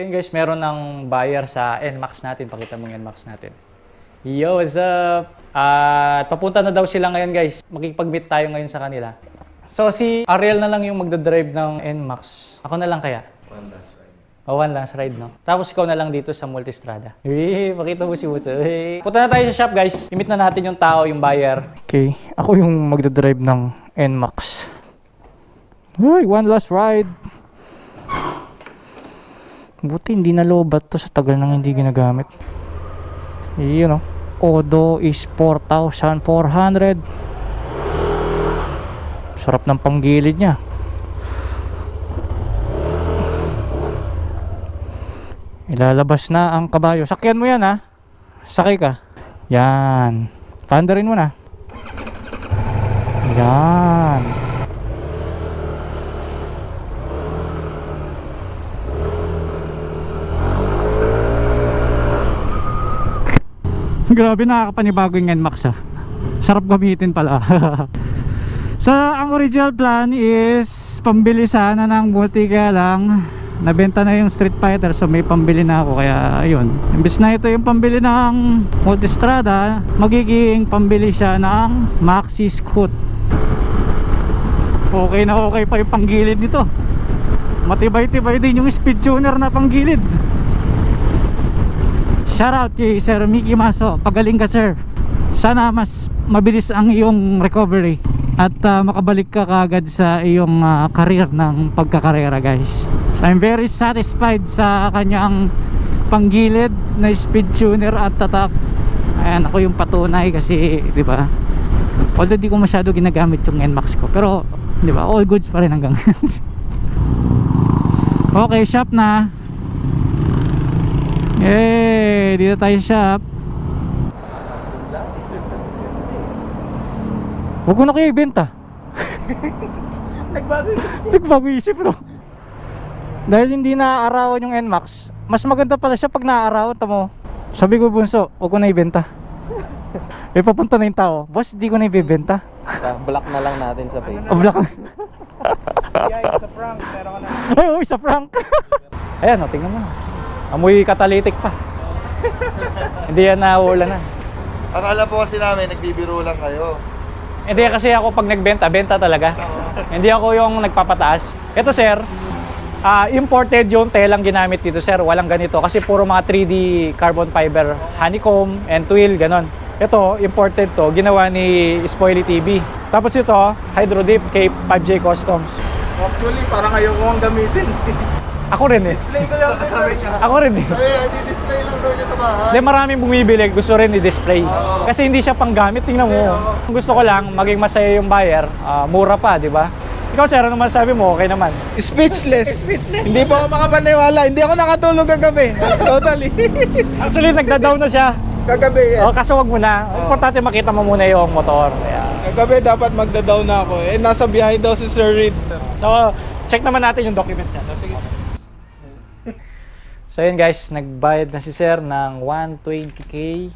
So yun guys, meron ng buyer sa NMAX natin. Pakita mo yung NMAX natin. Yo, what's up? At papunta na daw sila ngayon guys. Makikipag-meet tayo ngayon sa kanila. So si Ariel na lang yung magdadrive ng NMAX. Ako na lang kaya? One last ride. Oh, one last ride, no? Tapos ikaw na lang dito sa Multistrada. Eh, pakita mo si Musa. Eh. Punta na tayo sa shop guys. Imit na natin yung tao, yung buyer. Okay, ako yung magdadrive ng NMAX. Ay, one last ride. Buti hindi na lobat to sa tagal nang hindi ginagamit. Yun know, Odo is 4,400. Sarap ng panggilid niya. Ilalabas na ang kabayo. Sakyan mo yan ha. Sakay ka. Yan. Pandarin mo na. Yan. Grabe nakakapanibago yung NMAX ah. Sarap gamitin pala. sa ang original plan is pambili sana ng multi kaya lang nabenta na yung Street Fighter so may pambili na ako kaya ayun. Imbis na ito yung pambili ng Multistrada, magiging pambili siya ng Maxi Scoot. Okay na okay pa yung panggilid nito. Matibay-tibay din yung speed tuner na panggilid. Shoutout kay Sir Mickey Maso. Pagaling ka sir. Sana mas mabilis ang iyong recovery at uh, makabalik ka kagad sa iyong uh, career ng pagkakarera guys. I'm very satisfied sa kanyang panggilid na speed tuner at tatak. Ayan ako yung patunay kasi 'di ba? Although di ko masyado ginagamit yung NMAX ko pero 'di ba? All goods pa rin hanggang Okay, shop na. Yay! Dito tayo shop. Huwag ko na kayo ibenta. Nagbago yun. Nagbago isip no. Dahil hindi naaarawan yung NMAX, mas maganda pala siya pag naaarawan. Tamo, sabi ko bunso, huwag ko na ibenta. Eh papunta na yung tao, boss, hindi ko na ibibenta. Block na lang natin sa Facebook. O black Yeah, it's a prank. Meron ka na. Ay, uy, sa prank. Ayan, o, tingnan mo. Amoy catalytic pa. hindi yan nauulan na. Akala po kasi namin, nagbibiro lang kayo. Hindi kasi ako pag nagbenta, benta talaga. Hindi ako yung nagpapataas. Ito sir, ah, imported yung telang ginamit dito sir. Walang ganito kasi puro mga 3D carbon fiber, honeycomb and twill, ganon. Ito, imported to, ginawa ni Spoily TV. Tapos ito, Hydro Dip kay 5J Customs. Actually, parang ayaw ko ang gamitin. Ako rin eh. Display ko lang sabi niya. Ako rin eh. Ay, di-display lang daw niya sa bahay. Kasi maraming bumibili, gusto rin i-display. Kasi hindi siya panggamit, tingnan mo. Gusto ko lang, maging masaya yung buyer, ah, mura pa, di ba? Ikaw sir, ano masabi mo? Okay naman. Speechless. Hindi pa ako makapaniwala. Hindi ako nakatulog kagabi. Totally. Actually, nagda-down na siya. kagabi, yes. Oh, kaso wag mo na. Importante makita mo muna yung motor. Ayan. Kagabi dapat magda-down na ako. Eh, nasa biyahe daw si Sir Reed. So, check naman natin yung documents niya. So yun guys, nagbayad na si sir ng 120k.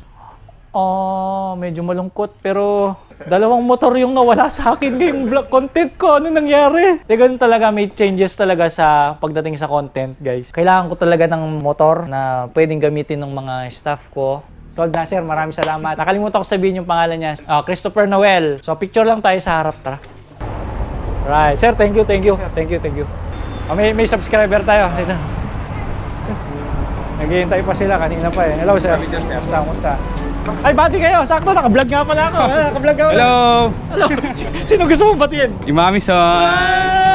Oh, medyo malungkot pero dalawang motor yung nawala sa akin ngayong vlog content ko. Ano nangyari? Di ganun talaga, may changes talaga sa pagdating sa content guys. Kailangan ko talaga ng motor na pwedeng gamitin ng mga staff ko. Sold na sir, maraming salamat. Nakalimutan ko sabihin yung pangalan niya. Ah, Christopher Noel. So picture lang tayo sa harap, tara. Right. Sir, thank you, thank you. Thank you, thank you. Ah, may, may subscriber tayo. Dito. Naghihintay pa sila kanina pa eh. Hello, sir. Kumusta, kumusta? Ay, bati kayo. Sakto, naka-vlog nga pala ako. Naka-vlog nga pala. Hello! Hello. Sino gusto mong batiin? Yung mami sa...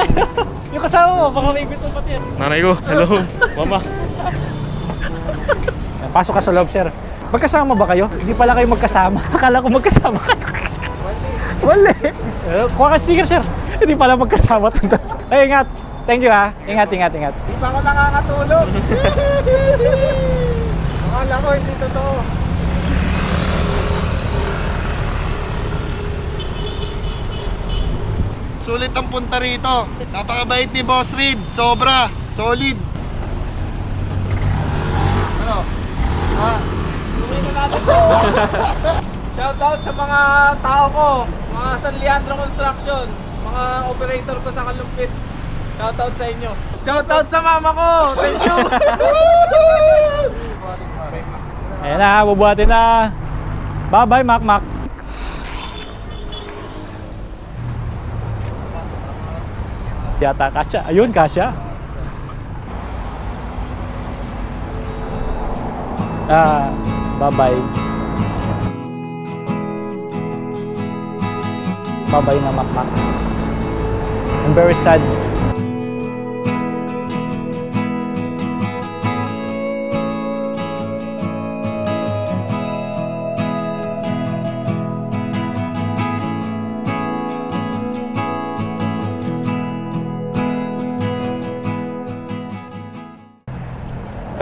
yung kasama mo, baka may gusto mong batiin. Nanay ko. Hello. Mama. Pasok ka sa loob, sir. Magkasama ba kayo? Hindi pala kayo magkasama. Akala ko magkasama kayo. Wala. Eh, Kuha ka sticker, sir. Hindi pala magkasama. Ay, ingat. Thank you ha. Ingat, ingat, ingat. Hindi pa ako nakakatulog. Akala ko hindi totoo. Sulit ang punta rito. Napakabait ni Boss Reed. Sobra. Solid. Ano? Ha? Shoutout sa mga tao ko. Mga San Leandro Construction. Mga operator ko sa Kalumpit. Shoutout sa inyo. Shoutout sa mama ko. Thank you. Ayan na, bubuhatin na. Bye-bye, Mac Mac. Yata kasya. Ayun, kasya. Ah, bye-bye. Bye-bye na, Mac Mac. I'm very sad.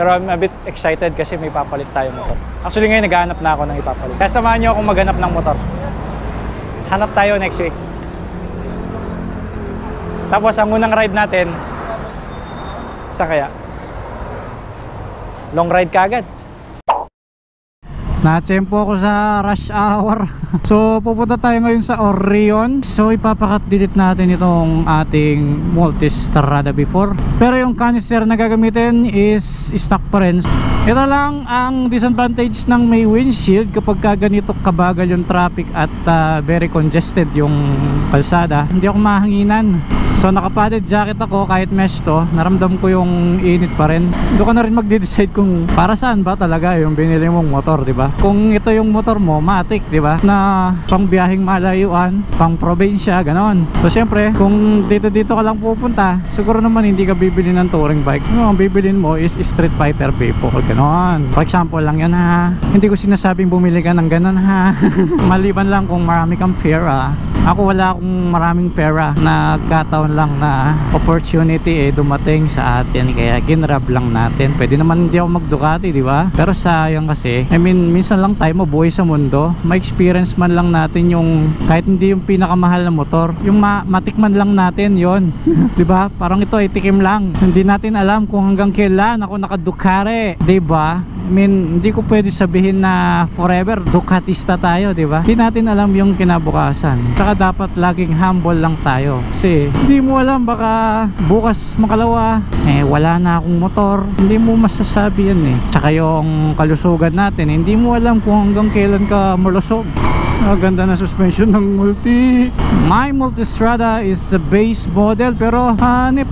Pero I'm a bit excited kasi may papalit tayo motor. Actually ngayon naghahanap na ako ng ipapalit. Kaya samahan niyo akong maghanap ng motor. Hanap tayo next week. Tapos ang unang ride natin, saan kaya? Long ride kagad. Na-tempo ako sa rush hour. so, pupunta tayo ngayon sa Orion. So, ipapakat-delete natin itong ating Multistrada before. Pero yung canister na gagamitin is stock pa rin. Ito lang ang disadvantage ng may windshield kapag ka ganito kabagal yung traffic at ah, very congested yung kalsada. Hindi ako mahanginan. So nakapadded jacket ako kahit mesh to Naramdam ko yung init pa rin. Doon ka na rin magde-decide kung para saan ba talaga yung binili mong motor di ba? Kung ito yung motor mo, matic di ba? Na pang biyaheng malayuan Pang probinsya, ganon. So syempre, kung dito-dito ka lang pupunta Siguro naman hindi ka bibili ng touring bike. No, Ang bibilin mo is Street Fighter V4 Ganon. For example lang yan ha? Hindi ko sinasabing bumili ka ng ganon ha? Maliban lang kung marami kang pera ako wala akong maraming pera. Nagkataon lang na opportunity eh dumating sa atin. Kaya ginrab lang natin. Pwede naman hindi ako mag Ducati di ba? Pero sayang kasi I mean minsan lang tayo mabuhay sa mundo. Ma-experience man lang natin yung kahit hindi yung pinakamahal na motor. Yung ma matikman lang natin yon di ba? Parang ito ay tikim lang. Hindi natin alam kung hanggang kailan ako naka Ducati di ba mean, hindi ko pwede sabihin na forever Ducatista tayo, di ba? Hindi natin alam yung kinabukasan. Saka dapat laging humble lang tayo. Kasi hindi mo alam baka bukas makalawa, eh wala na akong motor. Hindi mo masasabi yan eh. Saka yung kalusugan natin, hindi mo alam kung hanggang kailan ka malusog. Ah, ganda na suspension ng multi. My Multistrada is a base model pero hanip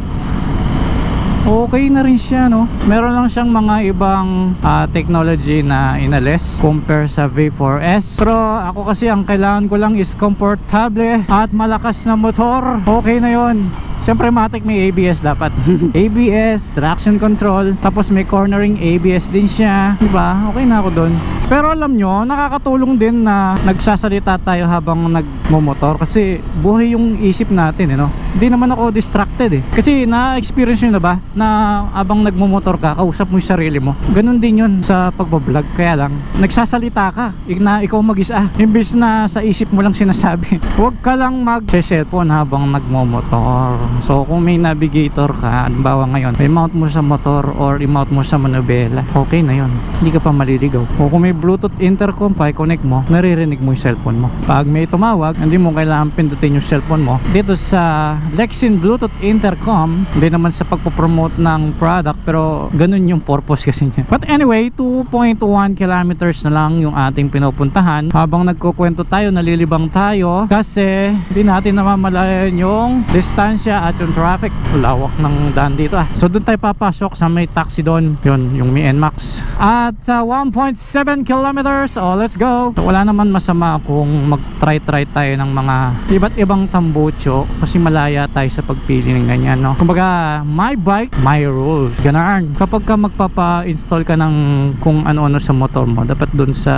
okay na rin siya no? Meron lang siyang mga ibang ah, technology na inalis compare sa V4S pero ako kasi ang kailangan ko lang is komportable at malakas na motor. Okay na yon Siyempre matik may ABS dapat. ABS, traction control Tapos may cornering ABS din siya. Diba? Okay na ako doon Pero alam nyo, nakakatulong din na Nagsasalita tayo habang nagmomotor Kasi buhay yung isip natin eh, no? Hindi naman ako distracted eh. Kasi na-experience nyo na ba Na habang nagmomotor ka, kausap mo yung sarili mo? Ganon din yun sa pagbablog. Kaya lang, nagsasalita ka. Na ikaw mag-isa. Imbis na sa isip mo lang sinasabi Huwag ka lang mag-cellphone habang nagmomotor So kung may navigator ka Halimbawa ngayon, may mount mo sa motor Or i-mount mo sa manubela Okay na yun. Hindi ka pa maliligaw. O kung may bluetooth intercom pa i-connect mo Naririnig mo yung cellphone mo. Pag may tumawag, hindi mo kailangan pindutin yung cellphone mo. Dito sa Lexin Bluetooth Intercom Hindi naman sa pagpopromote ng product Pero ganun yung purpose kasi niya. But anyway, 2.1 kilometers na lang yung ating pinupuntahan. Habang nagkukwento tayo, nalilibang tayo Kasi hindi natin namamalayan yung distansya at yung traffic. Lawak ng daan dito ah. So doon tayo papasok sa may taxi doon. Yun, yung Mi NMAX At sa 1.7 kilometers, oh let's go. So, Wala naman masama kung mag-try-try tayo ng mga iba't ibang tambucho Kasi malaya tayo sa pagpili ng ganyan no? Kumbaga, my bike, my rules. Ganaan Kapag ka magpapa-install ka ng kung ano-ano sa motor mo Dapat doon sa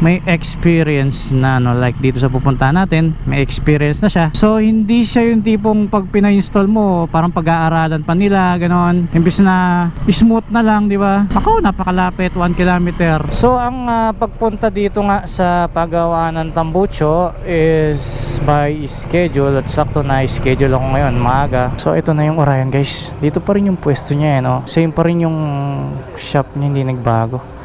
may experience na no? Like dito sa pupunta natin May experience na siya. So hindi siya yung tipong pag pina-install mo Parang pag-aaralan pa nila Ganon. Imbis na smooth na lang di ba? Ako napakalapit 1 kilometer. So ang ah, pagpunta dito nga sa paggawa ng tambucho Is by schedule At sakto na schedule ako ngayon maaga. So ito na yung Orion guys. Dito pa rin yung pwesto niya eh no? Same pa rin yung shop niya hindi nagbago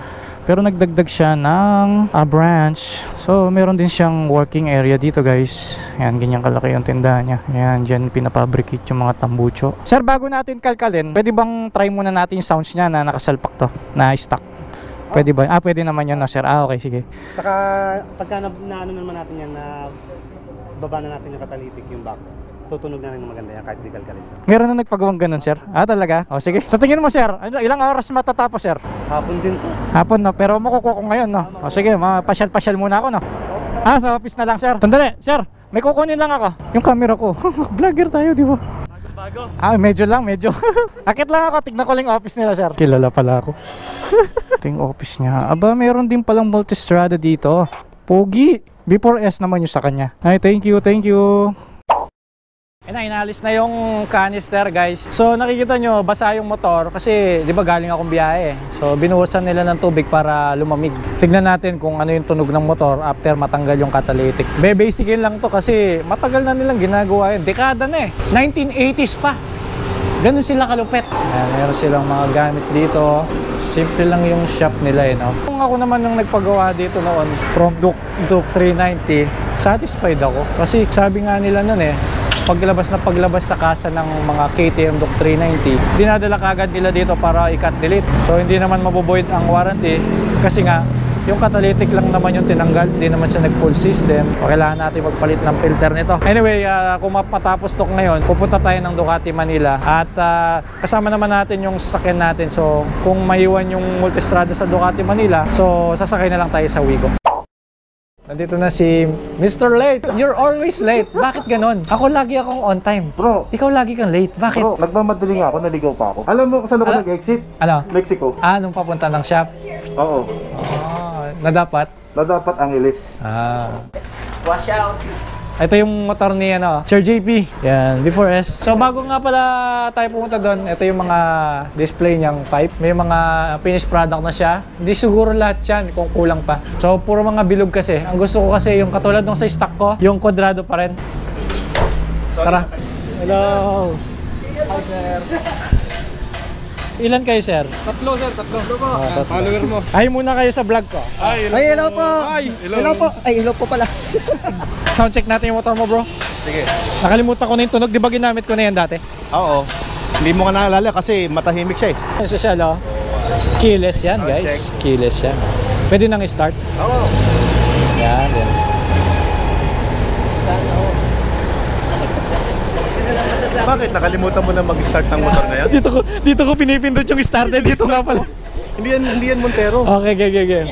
Pero nagdagdag siya ng a branch. So, meron din siyang working area dito guys. Ayan, ganyan kalaki yung tindahan niya. Ayan, dyan pinapabricate yung mga tambucho. Sir, bago natin kalkalin, pwede bang try muna natin yung sounds niya na nakasalpak to, na stock? Pwede ba? Ah, pwede naman yun na sir. Ah, okay, sige. Saka pagka na, na ano naman natin yan na baba na natin yung catalytic yung box. Tutunog na rin ng maganda yan kahit di kalkalin siya. Meron na nagpagawang ganun, sir? Ah, talaga? O, sige. Sa tingin mo, sir, ano- ilang oras matatapos, sir? Hapon din sir. Hapon, no? Pero makukuha ko ngayon, no? O, sige, mapasyal-pasyal muna ako, no? Ah, sa office na lang, sir. Sandali, sir. May kukunin lang ako. Yung camera ko. Vlogger tayo, di ba? Bago. Ah, medyo lang, medyo. Akit lang ako, tignan ko lang yung office nila, sir. Kilala pala ako. Ito yung office niya. Aba, meron din palang multistrada dito. Pogi. Before S naman yung sa kanya. Ay, thank you, thank you. Na, inalis na yung canister guys. So nakikita nyo, basa yung motor kasi di ba galing akong biyahe. So binuhusan nila ng tubig para lumamig. Tignan natin kung ano yung tunog ng motor after matanggal yung catalytic. Be, basicin lang to kasi matagal na nilang ginagawa yun. Dekada na eh. 1980s pa. Ganun sila kalupet. Ayan, meron silang mga gamit dito. Simple lang yung shop nila eh, no? Kung ako naman nung nagpagawa dito noon from Duke, Duke 390, satisfied ako. Kasi sabi nga nila noon eh, paglabas na paglabas sa kasa ng mga KTM Duke 390, dinadala kagad nila dito para i-cut delete. So hindi naman maboboid ang warranty kasi nga yung catalytic lang naman yung tinanggal, hindi naman siya nag full system. Kailangan natin magpalit ng filter nito. Anyway, ah, kung matapos to ngayon, pupunta tayo ng Ducati Manila at ah, kasama naman natin yung sasakyan natin. So kung maiwan yung multistrada sa Ducati Manila, so sasakay na lang tayo sa Wigo. Nandito na si Mr. Late. You're always late. Bakit ganon? Ako lagi akong on time. Bro, Ikaw lagi kang late. Bakit? bro, nagmamadali nga ako, naligaw pa ako. Alam mo kung saan ako nag-exit? Ano? Mexico. Ah, nung papunta ng shop? Oo. Ah, na dapat? Na dapat ang ilis. Ah. Wash out. Ito yung motor ni ano, Sir JP. Yan, before S. So bago nga pala tayo pumunta doon, ito yung mga display niyang pipe. May mga finished product na siya. Hindi siguro lahat yan kung kulang pa. So puro mga bilog kasi. Ang gusto ko kasi yung katulad nung sa stock ko, yung kwadrado pa rin. Tara. Hello. Hi, sir. Ilan kayo, sir? Tatlo sir, tatlo. Follower mo. Ay muna kayo sa vlog ko. Ay, Ay, hello po! Ay, Hello po! Ay, hello po pala. Sound check natin yung motor mo, bro. Sige. Nakalimutan ko na yung tunog. Di ba ginamit ko na yan dati? Oo. Hindi mo nga naalala kasi matahimik siya eh. Yung social, oh. Keyless yan, guys. Keyless yan. Pwede nang i-start. Oo. Yan, yan. Bakit? Nakalimutan mo na mag-start ng motor ngayon? Dito ko, dito ko pinipindot yung starter. Dito nga pala. hindi yan, hindi yan Montero. Okay, okay, okay, okay.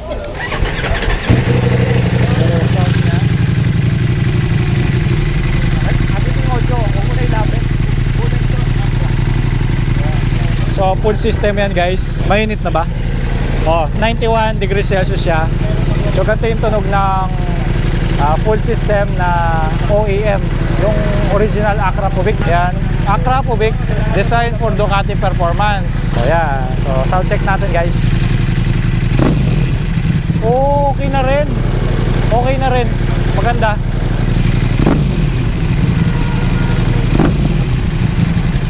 So, full system yan guys. Mainit na ba? Oh, 91 degrees Celsius siya. So, ganito yung tunog ng ah, full system na OEM. Yung original Acra Pubic. Yan. Acra Pubic, designed for Ducati performance. So, yan. So, sound check natin guys. Okay na rin. Okay na rin. Maganda.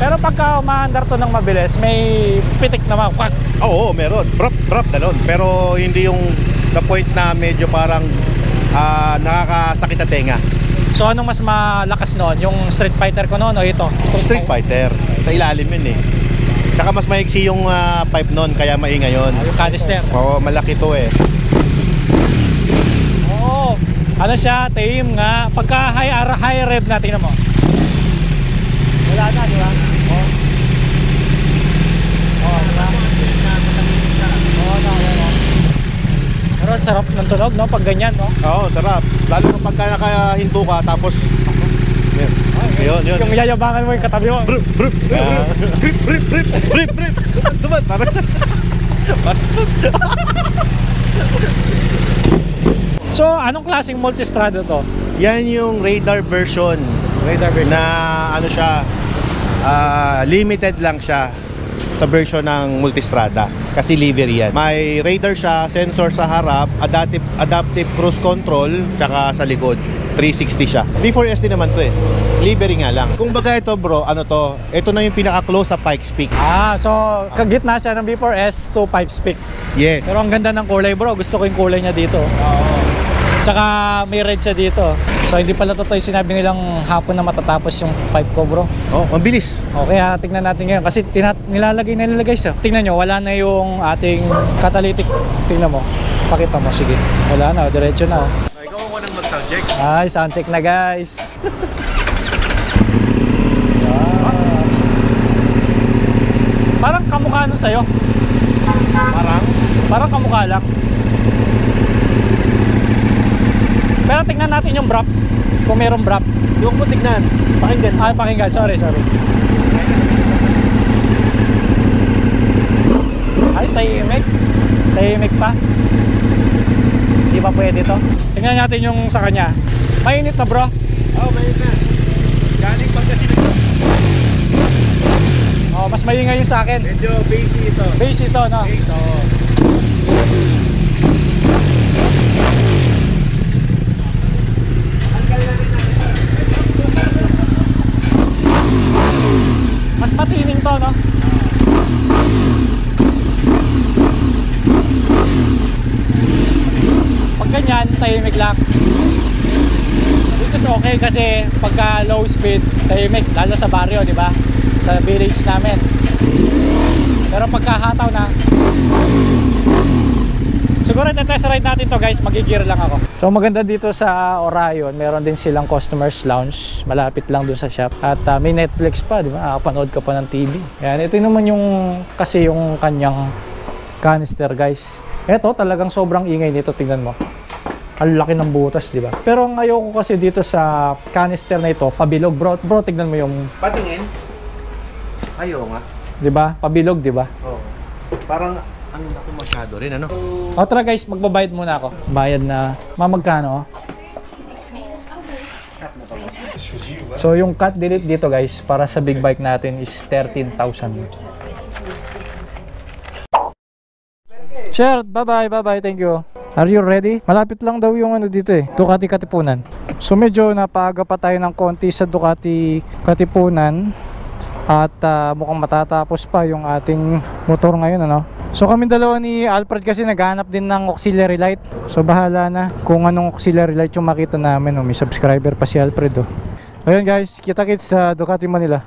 Pero pagka umaandar to ng mabilis, may pitik naman. Kwak! Oo, meron. Brap, brap, ganun. Pero hindi yung the point na medyo parang ah, nakakasakit sa tenga. So anong mas malakas noon? Yung Street Fighter ko noon o ito? Street Fighter. Sa ilalim yun eh. Tsaka mas maiksi yung ah, pipe nun, kaya maingay yun. Ah, Yung canister. Oo, malaki to eh. Oo. Ano siya? Tame nga. Pagka high, high rev na, tingnan mo. Wala na, di ba? Oo. Oo, di ba? Oo, na, oo. Pero ang sarap ng tunog, no? Pag ganyan, no? Oo, sarap. Lalo na pagka nakahinto ka, tapos... Yun, yun. yun. Yung yayabangan mo yung katabi mo. Brup, brup, brup, brup, brup, brup, brup. Duman, duman. Parang... Mas, mas. So, anong klaseng multistrada to? Yan yung radar version Radar version. na ano siya, ah, limited lang siya sa version ng multistrada kasi livery yan. May radar siya, sensor sa harap, adaptive adaptive cruise control tsaka sa likod. 360 siya. B4S din naman to eh. Livery nga lang. Kung baga ito bro, ano to, ito na yung pinaka-close sa Pikes Peak. Ah, so kagitna siya ng B4S to 5 speak. Yeah. Pero ang ganda ng kulay bro, gusto ko yung kulay niya dito. Tsaka may red siya dito. So hindi pala totoo yung sinabi nilang hapon na matatapos yung pipe ko bro. Oh, ang bilis. Okay ha, tingnan natin ngayon. Kasi tina- nilalagay na nila guys. ah. Tingnan nyo, wala na yung ating catalytic. Tingnan mo. Pakita mo, sige. Wala na, diretso na. oh. Ikaw ang unang mag-subject. Ay, sound check na guys. Parang kamukha nun sa'yo. Parang, Parang kamukha lang. Pero tingnan natin yung brap. Kung mayroong brap. yung mo tignan. Pakinggan. Ay, pakinggan. Sorry, sorry. Ay, tahimik. Tahimik pa. Hindi pa pwede to. Tingnan natin yung sa kanya. Mainit na bro. Oh, may na. Galing Pangasinan. Oh, mas maingay yung sa akin. Medyo basic ito. Base ito, no? Ito. Mas matining to, no? Pag ganyan, tahimik lang. Which is okay kasi pagka low speed, tahimik. Lalo sa barrio, di ba? Sa village namin. Pero pagka hataw na, Siguro test ride natin to guys, magigir lang ako. So maganda dito sa Orion, meron din silang customers lounge, malapit lang dun sa shop. At uh, may Netflix pa, di ba? Nakapanood ka pa ng TV. Yan, ito naman yung kasi yung kanyang canister guys. Ito talagang sobrang ingay nito, tingnan mo. Ang laki ng butas, di ba? Pero ang ayoko kasi dito sa canister na ito, pabilog bro. Bro, tignan mo yung, Patingin. Ayaw nga. di ba? Pabilog, di ba? Oh. Parang, ano na masyado rin, ano? O tara guys, magbabayad muna ako. Bayad na, mamagkano? So yung cut delete dito guys, para sa big bike natin is 13,000. Sir, bye-bye, bye-bye, thank you. Are you ready? Malapit lang daw yung ano dito eh, Ducati Katipunan. So medyo napaaga pa tayo ng konti sa Ducati Katipunan at ah, mukhang matatapos pa yung ating motor ngayon ano. So kami dalawa ni Alfred kasi naghanap din ng auxiliary light. So bahala na kung anong auxiliary light yung makita namin. Oh. May subscriber pa si Alfred oh. Ayun guys, kita kits sa Ducati Manila.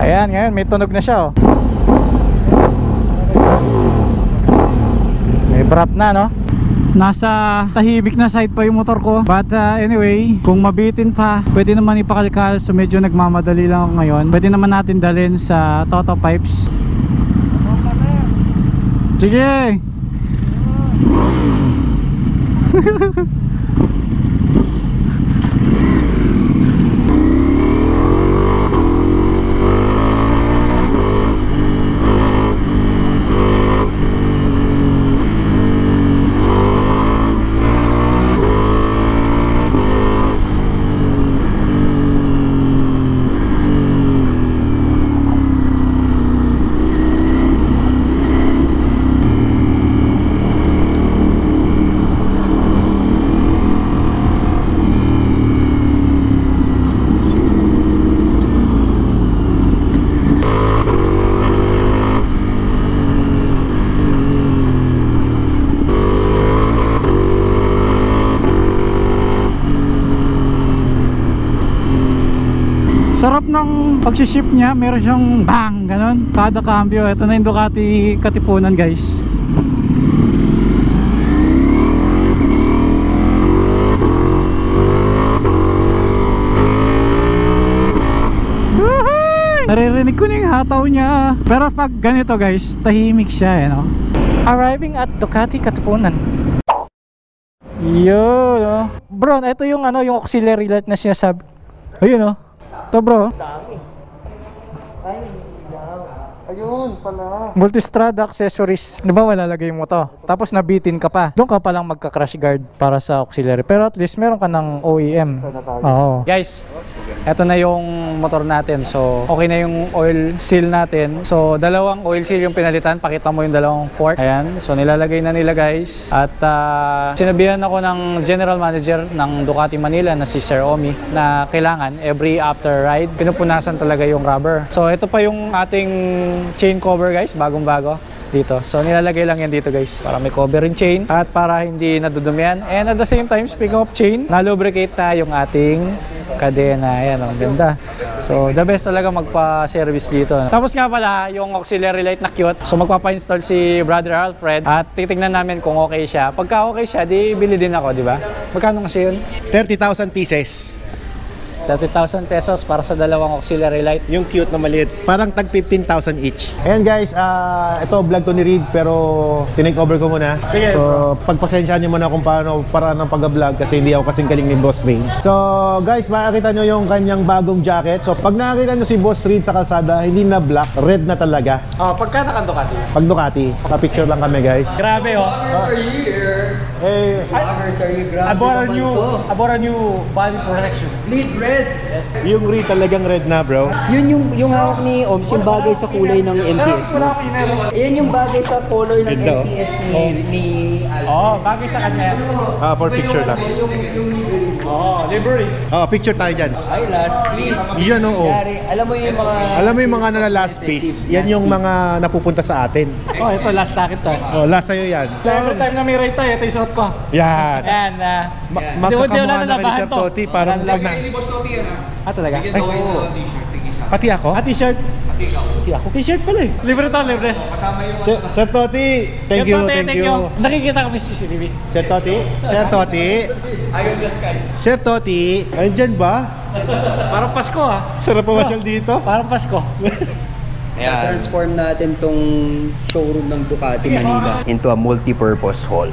Ayan, ngayon may tunog na siya oh. Brap na no. Nasa tahimik na side pa yung motor ko. But uh, anyway, kung mabitin pa Pwede naman ipakalkal. So medyo nagmamadali lang ako ngayon. Pwede naman natin dalhin sa Toto Pipes. Sige Sarap ng pagsiship niya, meron siyang bang, ganon. Kada cambio, ito na yung Ducati Katipunan guys. Naririnig ko na yung hataw niya. Pero pag ganito guys, tahimik siya eh, no? Arriving at Ducati Katipunan. Yun, oh. Bro, ito yung ano, yung auxiliary light na sinasabi. Ayun, oh. Ito, bro. Vai, menina. Ayun pala. Multistrada accessories. Di ba malalagay mo to? Tapos nabitin ka pa. Doon ka palang magka-crash guard para sa auxiliary. Pero at least meron ka ng OEM. Oo. Guys, Ito na yung motor natin. So, okay na yung oil seal natin. So, dalawang oil seal yung pinalitan. Pakita mo yung dalawang fork. Ayan. So, nilalagay na nila guys. At ah, sinabihan ako ng general manager ng Ducati Manila na si Sir Omi na kailangan every after ride, pinupunasan talaga yung rubber. So, ito pa yung ating chain cover guys, bagong-bago dito. So nilalagay lang yan dito guys para may cover yung chain at para hindi nadudumihan. And at the same time, speaking of chain, na-lubricate na yung ating kadena. Ayan, ang ganda. So the best talaga magpa-service dito. Tapos nga pala, yung auxiliary light na cute. So magpapa-install si Brother Alfred at titingnan namin kung okay siya. Pagka okay siya, di bili din ako, di ba? Magkano kasi yun? 30,000 pieces. 30,000 pesos para sa dalawang auxiliary light. Yung cute na maliit. Parang tag 15,000 each. Ayan guys, ah ito vlog to ni Reed pero tinake over ko muna. Sige, so, pagpasensyahan niyo muna kung paano paraan ng pag-vlog kasi hindi ako kasing galing ni Boss Bane. So, guys, makakita niyo yung kanyang bagong jacket. So, pag nakakita niyo si Boss Reed sa kalsada, hindi na black, red na talaga. Oh, pagka nakandukati. Pag Ducati, pa-picture lang kami guys. Grabe oh. Eh, I bought a new, I bought a new body protection. Lead red. Yung Reed talagang red na bro. Yun yung yung hawak ni Oms, yung bagay sa kulay ng MPS mo. Yan yung bagay sa color ng Ganda, oh. MPS ni ni Alpha. Oh, bagay sa kanya. Ah, for picture lang. Oh, livery. Ah, picture tayo dyan. Ay, last piece. Yan oo. Yari, alam mo yung mga... Alam mo yung mga nala last piece, yan yung mga napupunta sa atin. Oh, ito last nakit to. Oh, last sa'yo yan. Every time na may ride tayo, ito yung suot ko. Yan. Yan, na. Ma- Hindi wala na kay labahan Sir to. Toti, parang pag na... Ah, talaga? Ay, pati ako? Ah, t-shirt. Pati ako? T-shirt pala eh. Libre to, libre. Sir, Sir Toti, thank you, thank you. Nakikita kami sa CCTV. Sir Toti, Sir Toti. Ayun, the sky. Sir Toti, andyan ba? Parang Pasko ah. Sarap pumasyal dito. Parang Pasko. transform natin tong showroom ng Ducati Manila into a multi-purpose hall.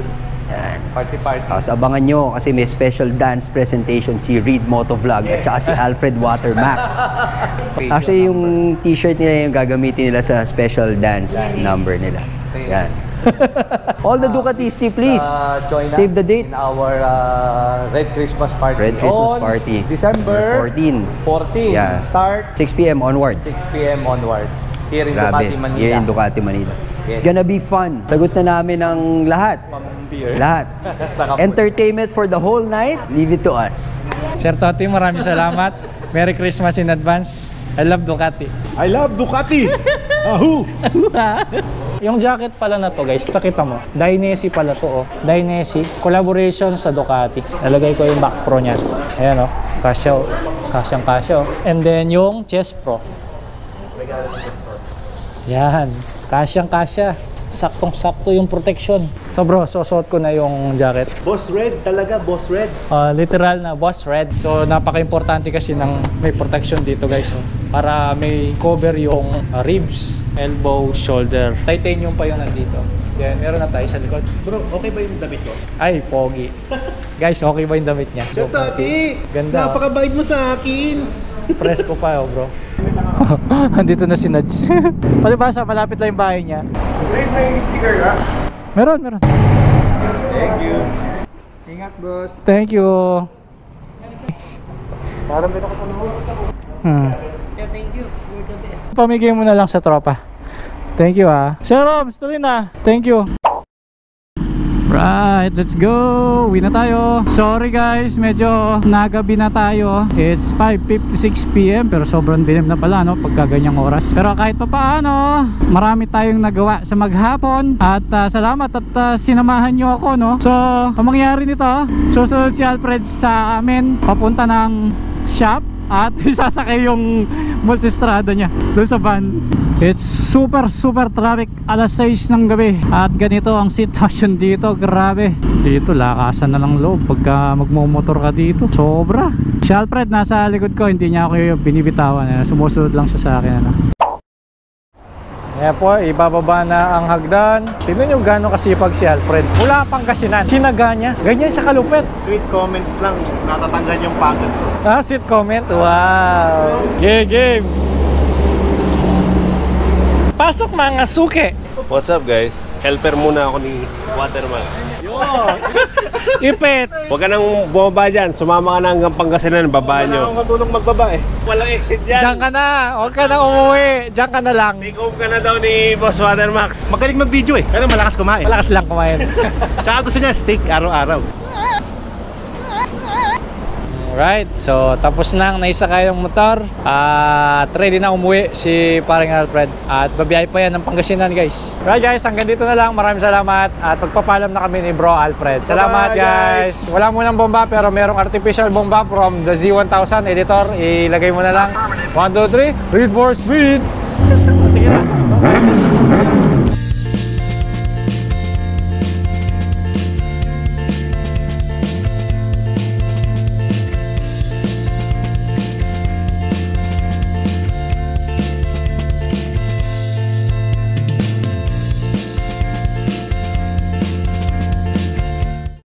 Party party. Tapos abangan nyo kasi may special dance presentation si Reed Motovlog at saka si Alfred Watermax. Actually, yung t-shirt nila yung gagamitin nila sa special dance number nila. Yan. All the Ducatisti, please. uh, join Save us the date. in our uh, Red Christmas Party. Red Christmas on Party. December 14. 14. Yeah. Start 6 p.m. onwards. 6 p.m. onwards. Here in Grabe. Ducati, Manila. Here in Ducati, Manila. It's Yes. gonna be fun. Sagot na namin ng lahat. Beer. Lahat. Entertainment for the whole night, leave it to us. Sir Toti, maraming salamat. Merry Christmas in advance. I love Ducati. I love Ducati! Ahu! Yung jacket pala na to guys, pakita mo. Dainese pala to oh. Dainese, collaboration sa Ducati. Nalagay ko yung back pro niya. Ayan oh, kasya oh. Kasyang kasya oh. And then yung chest pro. Yan, kasyang kasya. Saktong-sakto yung protection. So bro, susuot ko na yung jacket. Boss Red, talaga Boss Red. Uh, literal na boss red. So napaka-importante kasi ng may protection dito guys. Oh. Para may cover yung uh, ribs, elbow, shoulder. Titanium pa yung nandito. Then meron na tayo sa likod. Bro, okay ba yung damit ko? Ay, pogi. guys, okay ba yung damit niya? Toti, Ganda, oh. napakabait mo sa akin. Press ko pa oh, bro. Andito na si Nudge. Palibasa, malapit lang yung bahay niya. May sticker ka? Meron, meron. Ingat, boss. Thank you. Parang may nakapanood. Hmm. Pamigay mo na lang sa tropa. Thank you ah. Sir Roms, tuloy na. Thank you. Right, let's go. Uwi na tayo. Sorry guys, medyo nagabi na tayo. It's 5.56pm pero sobrang dilim na pala no pagka ganyang oras. Pero kahit pa paano, marami tayong nagawa sa maghapon. At ah, salamat at ah, sinamahan nyo ako no. So, ang mangyari nito, susunod si Alfred sa amin papunta ng shop at isasakay yung multistrada niya doon sa van. It's super super traffic. Alas 6 ng gabi. At ganito ang sitwasyon dito. Grabe. Dito lakasan na lang loob pagka magmumotor ka dito. Sobra. Si Alfred nasa likod ko. Hindi niya ako binibitawan. Sumusunod lang siya sa akin ano. Kaya po, ibababa na ang hagdan. Tingnan nyo gano'ng kasipag si Alfred. Wala pang kasinan. Sinaga niya. Ganyan sa kalupit. Sweet comments lang, natatanggan yung pagod ko. Ah, sweet comment. Wow. Yeah, game. Pasok mga suke. What's up guys? Helper muna ako ni Waterman. Ipit! Huwag ka nang bumaba dyan. Sumama ka na hanggang Pangasinan, baba nyo. katulong magbaba eh. Walang exit dyan. Diyan ka na! Huwag ka na umuwi! Diyan ka na lang! Take home ka na daw ni Boss Watermax. Magaling mag-video eh. Pero malakas kumain. Malakas lang kumain. Tsaka gusto niya steak araw-araw. Alright, so tapos na ang naisakay yung motor. At ready na umuwi si paring Alfred. At babiyahe pa yan ng Pangasinan guys. Right guys, hanggang dito na lang. Maraming salamat. At pagpapalam na kami ni Bro Alfred. Salamat Bye-bye, guys. Wala mo ng bomba pero merong artificial bomba from the Z1000 editor. Ilagay mo na lang. 1, 2, 3. Read for speed!